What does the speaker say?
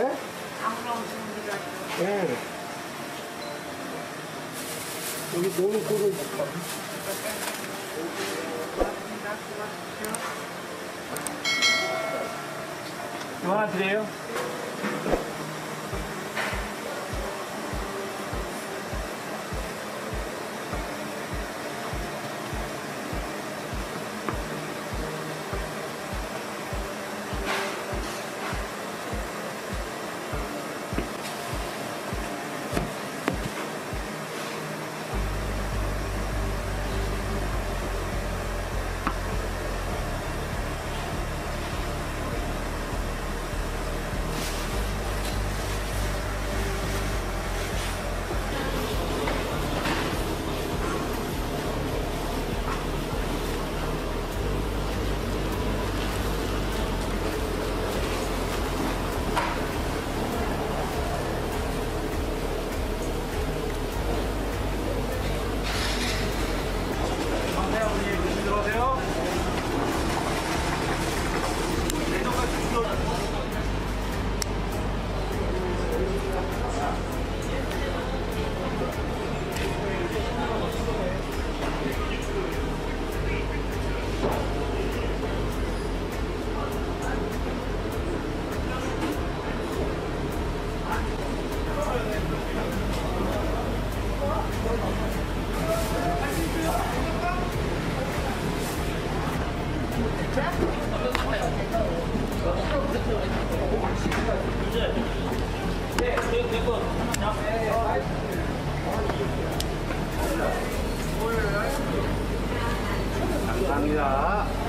예? 예. 여기 노는골을 이거 하나 드려요? 감사합니다.